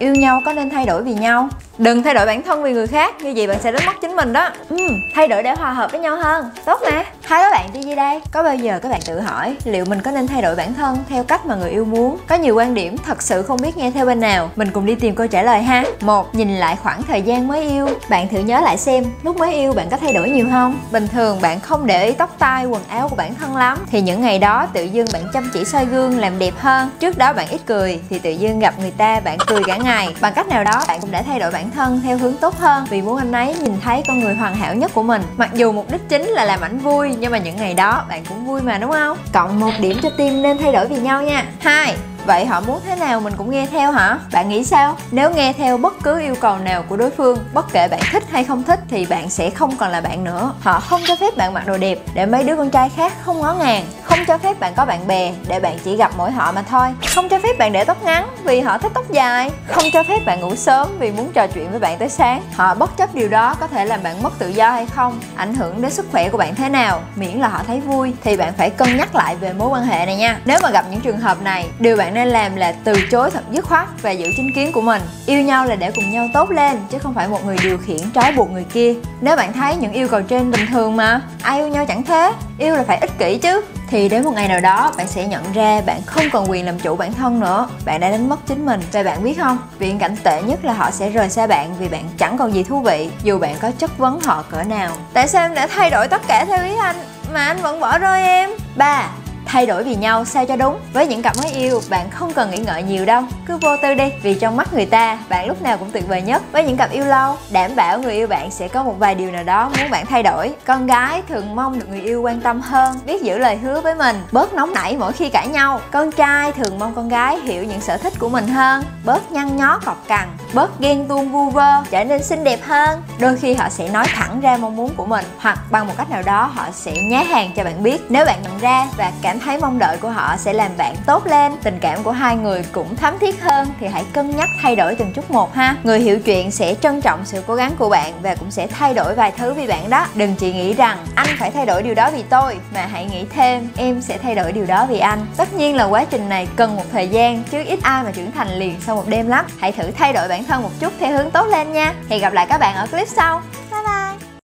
yêu nhau có nên thay đổi vì nhau? Đừng thay đổi bản thân vì người khác như vậy bạn sẽ đánh mất chính mình đó. Ừ, thay đổi để hòa hợp với nhau hơn. Tốt mà. Hai các bạn đi gì đây. Có bao giờ các bạn tự hỏi liệu mình có nên thay đổi bản thân theo cách mà người yêu muốn? Có nhiều quan điểm thật sự không biết nghe theo bên nào. Mình cùng đi tìm câu trả lời ha. Một nhìn lại khoảng thời gian mới yêu. Bạn thử nhớ lại xem lúc mới yêu bạn có thay đổi nhiều không? Bình thường bạn không để ý tóc tai quần áo của bản thân lắm. Thì những ngày đó tự dưng bạn chăm chỉ soi gương làm đẹp hơn. Trước đó bạn ít cười thì tự dưng gặp người ta bạn cười cả ngày. Bằng cách nào đó bạn cũng đã thay đổi bản thân theo hướng tốt hơn. Vì muốn anh ấy nhìn thấy con người hoàn hảo nhất của mình. Mặc dù mục đích chính là làm ảnh vui, nhưng mà những ngày đó bạn cũng vui mà, đúng không? Cộng một điểm cho team nên thay đổi vì nhau nha. Hai Vậy họ muốn thế nào mình cũng nghe theo hả? Bạn nghĩ sao? Nếu nghe theo bất cứ yêu cầu nào của đối phương, bất kể bạn thích hay không thích thì bạn sẽ không còn là bạn nữa. Họ không cho phép bạn mặc đồ đẹp để mấy đứa con trai khác không ngó ngàng. Không cho phép bạn có bạn bè để bạn chỉ gặp mỗi họ mà thôi. Không cho phép bạn để tóc ngắn vì họ thích tóc dài. Không cho phép bạn ngủ sớm vì muốn trò chuyện với bạn tới sáng. Họ bất chấp điều đó có thể làm bạn mất tự do hay không, ảnh hưởng đến sức khỏe của bạn thế nào, miễn là họ thấy vui thì bạn phải cân nhắc lại về mối quan hệ này nha. Nếu mà gặp những trường hợp này, điều bạn nên làm là từ chối thật dứt khoát và giữ chính kiến của mình. Yêu nhau là để cùng nhau tốt lên, chứ không phải một người điều khiển trói buộc người kia. Nếu bạn thấy những yêu cầu trên bình thường mà, ai yêu nhau chẳng thế? Yêu là phải ích kỷ chứ. Thì đến một ngày nào đó, bạn sẽ nhận ra bạn không còn quyền làm chủ bản thân nữa. Bạn đã đánh mất chính mình. Và bạn biết không, viễn cảnh tệ nhất là họ sẽ rời xa bạn vì bạn chẳng còn gì thú vị, dù bạn có chất vấn họ cỡ nào. Tại sao em đã thay đổi tất cả theo ý anh, mà anh vẫn bỏ rơi em? Ba thay đổi vì nhau sao cho đúng. Với những cặp mới yêu, bạn không cần nghĩ ngợi nhiều đâu. Cứ vô tư đi, vì trong mắt người ta, bạn lúc nào cũng tuyệt vời nhất. Với những cặp yêu lâu, đảm bảo người yêu bạn sẽ có một vài điều nào đó muốn bạn thay đổi. Con gái thường mong được người yêu quan tâm hơn, biết giữ lời hứa với mình, bớt nóng nảy mỗi khi cãi nhau. Con trai thường mong con gái hiểu những sở thích của mình hơn, bớt nhăn nhó cọc cằn bớt ghen tuông vu vơ, trở nên xinh đẹp hơn. Đôi khi họ sẽ nói thẳng ra mong muốn của mình, hoặc bằng một cách nào đó họ sẽ nhá hàng cho bạn biết. Nếu bạn nhận ra và cảm thấy mong đợi của họ sẽ làm bạn tốt lên, tình cảm của hai người cũng thấm thiết hơn, thì hãy cân nhắc thay đổi từng chút một ha. Người hiểu chuyện sẽ trân trọng sự cố gắng của bạn và cũng sẽ thay đổi vài thứ vì bạn đó. Đừng chỉ nghĩ rằng anh phải thay đổi điều đó vì tôi, mà hãy nghĩ thêm, em sẽ thay đổi điều đó vì anh. Tất nhiên là quá trình này cần một thời gian, chứ ít ai mà trưởng thành liền sau một đêm lắm. Hãy thử thay đổi bản thân một chút theo hướng tốt lên nha. Hẹn gặp lại các bạn ở clip sau.